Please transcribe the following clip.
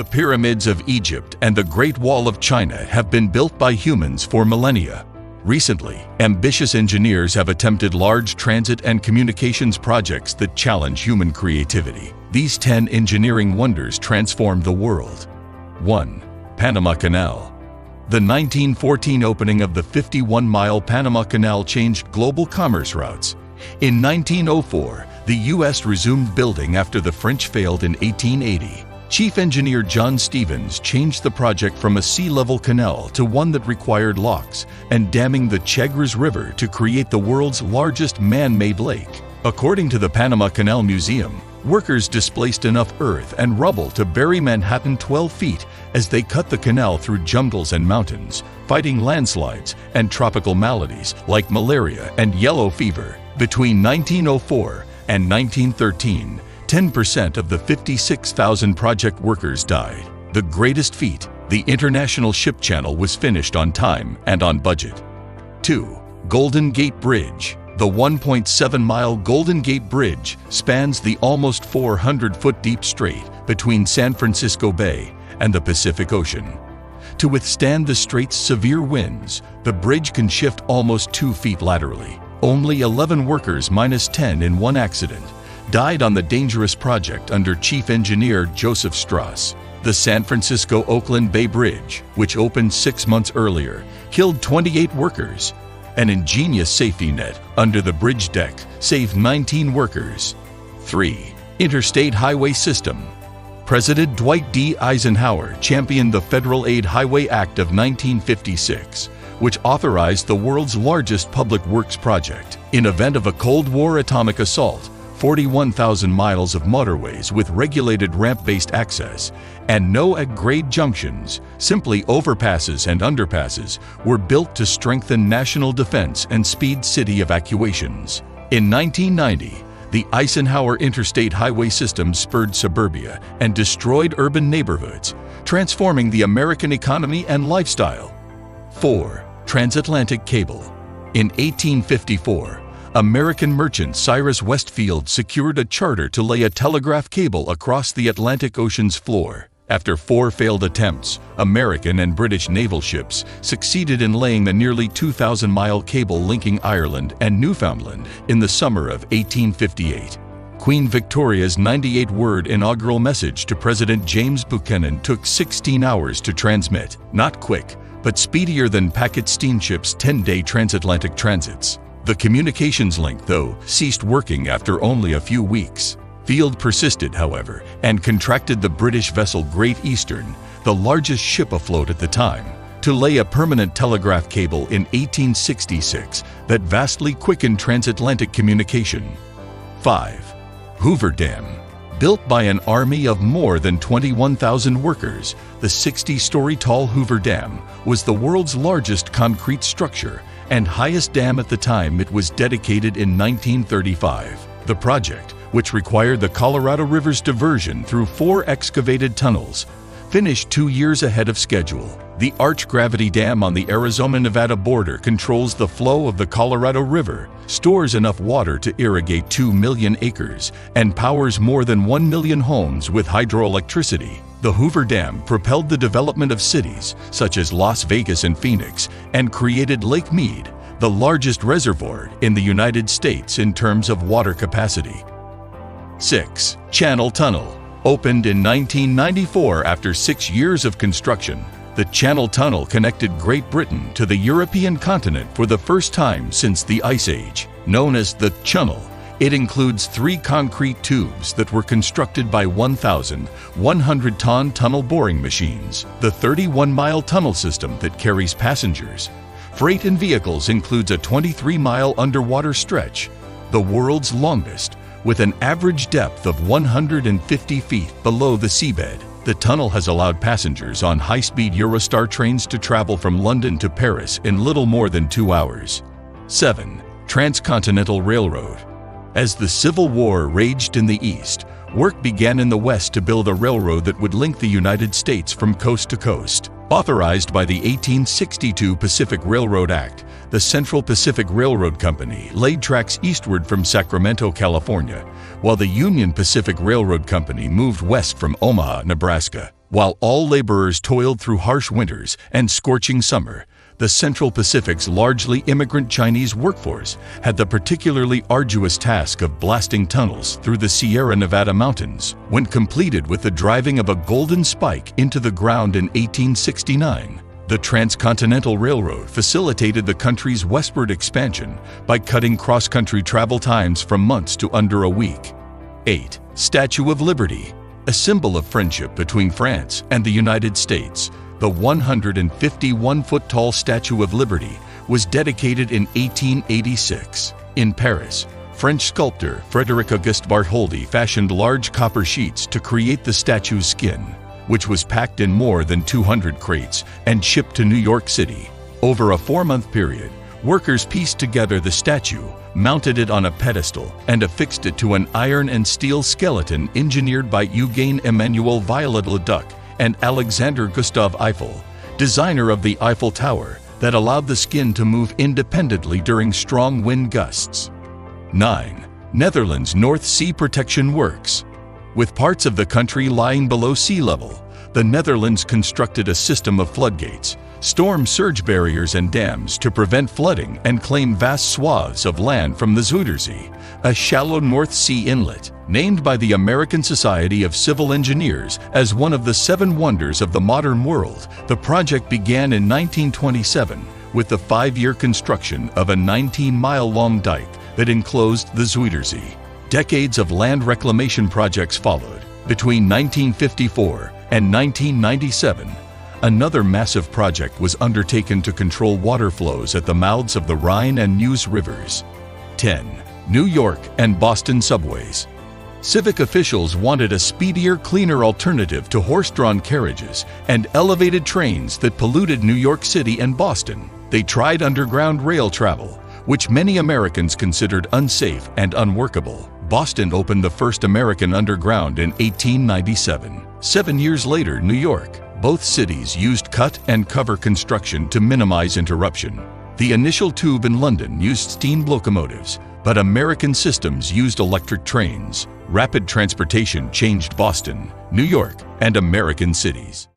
The pyramids of Egypt and the Great Wall of China have been built by humans for millennia. Recently, ambitious engineers have attempted large transit and communications projects that challenge human creativity. These 10 engineering wonders transformed the world. 1. Panama Canal The 1914 opening of the 51-mile Panama Canal changed global commerce routes. In 1904, the U.S. resumed building after the French failed in 1880. Chief Engineer John Stevens changed the project from a sea-level canal to one that required locks and damming the Chagres River to create the world's largest man-made lake. According to the Panama Canal Museum, workers displaced enough earth and rubble to bury Manhattan 12 feet as they cut the canal through jungles and mountains, fighting landslides and tropical maladies like malaria and yellow fever. Between 1904 and 1913, 10% of the 56,000 project workers died. The greatest feat, the International Ship Channel was finished on time and on budget. 2. Golden Gate Bridge The 1.7-mile Golden Gate Bridge spans the almost 400-foot deep strait between San Francisco Bay and the Pacific Ocean. To withstand the strait's severe winds, the bridge can shift almost 2 feet laterally. Only 11 workers minus 10 in one accident died on the dangerous project under Chief Engineer Joseph Strauss. The San Francisco-Oakland Bay Bridge, which opened six months earlier, killed 28 workers. An ingenious safety net under the bridge deck saved 19 workers. 3. Interstate Highway System President Dwight D. Eisenhower championed the Federal Aid Highway Act of 1956, which authorized the world's largest public works project. In event of a Cold War atomic assault, 41,000 miles of motorways with regulated ramp-based access, and no at-grade junctions, simply overpasses and underpasses, were built to strengthen national defense and speed city evacuations. In 1990, the Eisenhower Interstate Highway System spurred suburbia and destroyed urban neighborhoods, transforming the American economy and lifestyle. 4. Transatlantic Cable In 1854, American merchant Cyrus West Field secured a charter to lay a telegraph cable across the Atlantic Ocean's floor. After four failed attempts, American and British naval ships succeeded in laying the nearly 2,000-mile cable linking Ireland and Newfoundland in the summer of 1858. Queen Victoria's 98-word inaugural message to President James Buchanan took 16 hours to transmit. Not quick, but speedier than packet steamships' 10-day transatlantic transits. The communications link, though, ceased working after only a few weeks. Field persisted, however, and contracted the British vessel Great Eastern, the largest ship afloat at the time, to lay a permanent telegraph cable in 1866 that vastly quickened transatlantic communication. 5. Hoover Dam Built by an army of more than 21,000 workers, the 60-story tall Hoover Dam was the world's largest concrete structure and highest dam at the time it was dedicated in 1935. The project, which required the Colorado River's diversion through four excavated tunnels, finished two years ahead of schedule. The Arch Gravity Dam on the Arizona-Nevada border controls the flow of the Colorado River, stores enough water to irrigate 2 million acres, and powers more than 1 million homes with hydroelectricity. The Hoover Dam propelled the development of cities such as Las Vegas and Phoenix and created Lake Mead, the largest reservoir in the United States in terms of water capacity. 6. Channel Tunnel Opened in 1994 after six years of construction, the Channel Tunnel connected Great Britain to the European continent for the first time since the Ice Age. Known as the Chunnel, it includes three concrete tubes that were constructed by 1,100-ton tunnel boring machines, the 31-mile tunnel system that carries passengers. Freight and vehicles includes a 23-mile underwater stretch, the world's longest, with an average depth of 150 feet below the seabed. The tunnel has allowed passengers on high-speed Eurostar trains to travel from London to Paris in little more than two hours. 7. Transcontinental Railroad as the Civil War raged in the East, work began in the West to build a railroad that would link the United States from coast to coast. Authorized by the 1862 Pacific Railroad Act, the Central Pacific Railroad Company laid tracks eastward from Sacramento, California, while the Union Pacific Railroad Company moved west from Omaha, Nebraska. While all laborers toiled through harsh winters and scorching summer, the Central Pacific's largely immigrant Chinese workforce had the particularly arduous task of blasting tunnels through the Sierra Nevada mountains when completed with the driving of a golden spike into the ground in 1869. The Transcontinental Railroad facilitated the country's westward expansion by cutting cross-country travel times from months to under a week. 8. Statue of Liberty, a symbol of friendship between France and the United States, the 151-foot-tall Statue of Liberty was dedicated in 1886. In Paris, French sculptor Frédéric Auguste Bartholdi fashioned large copper sheets to create the statue's skin, which was packed in more than 200 crates and shipped to New York City. Over a four-month period, workers pieced together the statue, mounted it on a pedestal, and affixed it to an iron and steel skeleton engineered by Eugène Emmanuel Viollet-le-Duc and Alexander Gustav Eiffel, designer of the Eiffel Tower, that allowed the skin to move independently during strong wind gusts. 9. Netherlands North Sea Protection Works With parts of the country lying below sea level, the Netherlands constructed a system of floodgates, storm surge barriers and dams to prevent flooding and claim vast swaths of land from the Zuiderzee, a shallow North Sea inlet, named by the American Society of Civil Engineers as one of the seven wonders of the modern world. The project began in 1927 with the five-year construction of a 19-mile-long dike that enclosed the Zuiderzee. Decades of land reclamation projects followed. Between 1954 and 1997, Another massive project was undertaken to control water flows at the mouths of the Rhine and Meuse rivers. 10. New York and Boston subways. Civic officials wanted a speedier, cleaner alternative to horse-drawn carriages and elevated trains that polluted New York City and Boston. They tried underground rail travel, which many Americans considered unsafe and unworkable. Boston opened the first American underground in 1897. Seven years later, New York, both cities used cut and cover construction to minimize interruption. The initial tube in London used steam locomotives, but American systems used electric trains. Rapid transportation changed Boston, New York, and American cities.